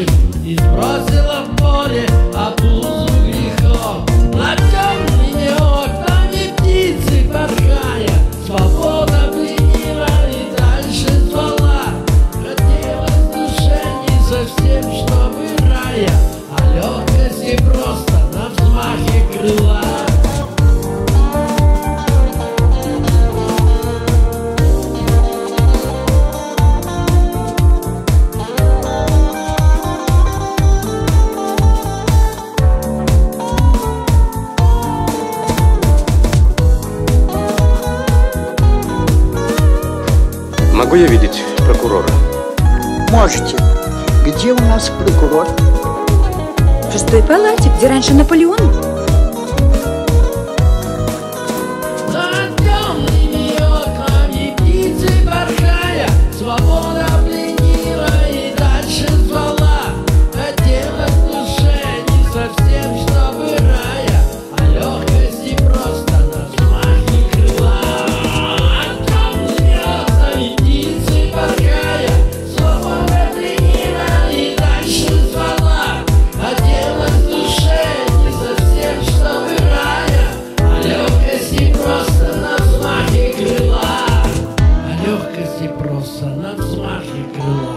И бросила в море а обузу грехов На темный а неок, там и птицы порхая. Свобода пленила и дальше звала. Хотелось душе не совсем, чтобы рая. А легкость и просто на взмахе крыла. Могу я видеть прокурора? Можете. Где у нас прокурор? В шестой палате, где раньше Наполеон. Над темными просто на взмахе крыла. О легкости просто на взмахе крыла.